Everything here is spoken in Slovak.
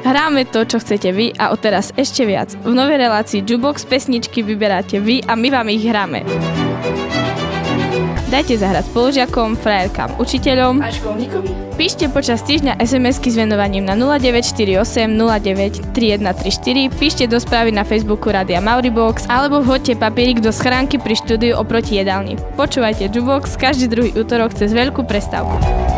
Hráme to, čo chcete vy a odteraz ešte viac. V novej relácii Jubox pesničky vyberáte vy a my vám ich hráme. Dajte zahrať spolužiakom, frajerkám, učiteľom a školníkom. Píšte počas týždňa SMS-ky s venovaním na 0948 09 3134, píšte do správy na Facebooku Radia Mauribox alebo vhodte papierik do schránky pri štúdiu oproti jedálni. Počúvajte Jubox každý druhý útorok cez veľkú prestávku.